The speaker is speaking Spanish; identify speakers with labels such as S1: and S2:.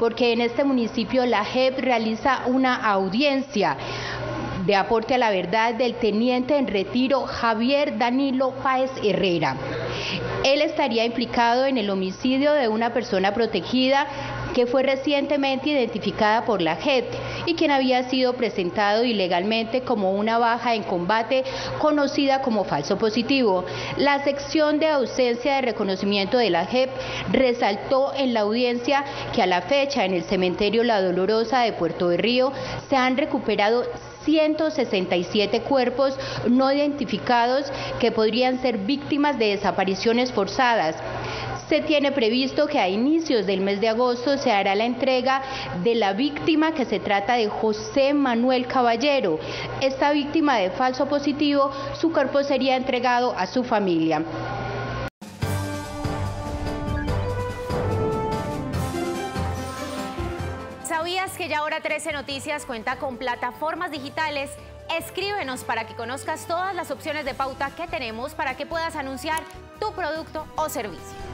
S1: porque en este municipio la JEP realiza una audiencia de aporte a la verdad del teniente en retiro Javier Danilo Páez Herrera. Él estaría implicado en el homicidio de una persona protegida que fue recientemente identificada por la JEP y quien había sido presentado ilegalmente como una baja en combate conocida como falso positivo. La sección de ausencia de reconocimiento de la JEP resaltó en la audiencia que a la fecha en el cementerio La Dolorosa de Puerto de Río se han recuperado 167 cuerpos no identificados que podrían ser víctimas de desapariciones forzadas. Se tiene previsto que a inicios del mes de agosto se hará la entrega de la víctima que se trata de José Manuel Caballero. Esta víctima de falso positivo, su cuerpo sería entregado a su familia.
S2: ¿Sabías que ya ahora 13 Noticias cuenta con plataformas digitales? Escríbenos para que conozcas todas las opciones de pauta que tenemos para que puedas anunciar tu producto o servicio.